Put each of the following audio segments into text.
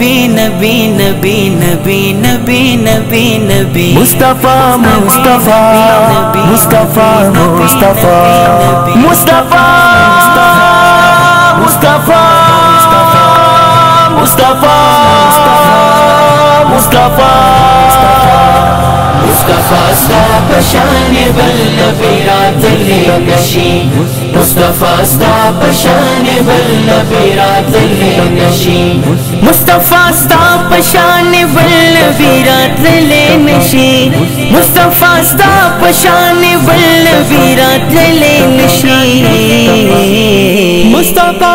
नबी नबी नबी नबी नबी नबी नबी। मुस्तफ़ा मुस्तफ़ा मुस्तफ़ा मुस्तफ़ा मुस्तफ़ा मुस्तफ़ा मुस्तफ़ा मुस्तफ़ा मुस्तफ़ा। मुस्तफ़ा स्टाप शान बल्लभे रातले नशी। मुस्तफ़ा स्टाप शान बल्लभे रातले नशी। मुस्तफ़ा स्टाप शान बल्लभे रातले नशी। मुस्तफ़ा स्टाप शान बल्लभे रातले नशी। मुस्तफ़ा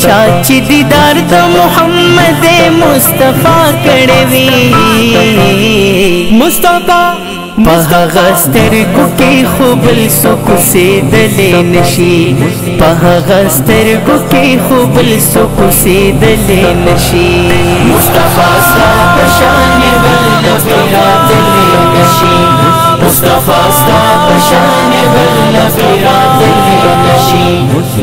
चाची दीदार द मोहम्मद मुस्तफ़ा कड़वी। मुस्तफ़ा पहगस्तर गुके खुबल सुख से दले नशी। पहगस्तर गुके खुबल सुख से दले नशी। मुस्तफ़ा सा पशान बल नबीरा दले नशी। मुस्तफ़ा सा बल दले नशी।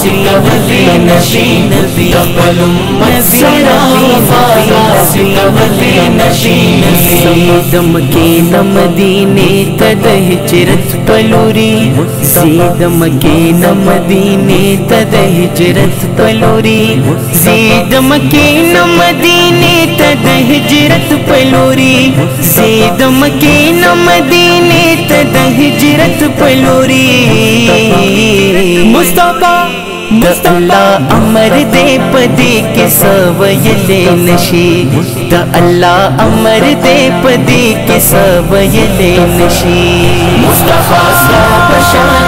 सिलवली नशीन दियबलुम मसरा वाला सिलवली नशीन सीदम के नमदीने तदह चिरत पलूरी सीदम के नमदीने तदह चिरत पलूरी सीदम के नमदीने तदह चिरत पलूरी सीदम के नमदीने तदह चिरत पलूरी मुस्तफ़ा अल्लाह अमर दे पदे के सवयले नशी। द अल्लाह अमर दे पदे के सवयले नशी। मुस्तफ़ा सा पशान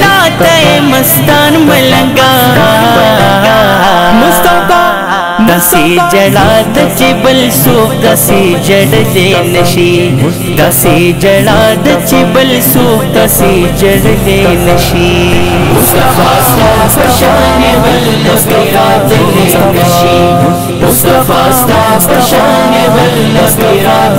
दाता मस्तान मलंगा। मुस्तफ़ा दसी जड़ात चिबल सो दसी जड़ दे नशी। दसी जड़ात चिबल सो दसी जड़ दे नशी। मुस्तफ़ा मुस्तफ़ा स्टार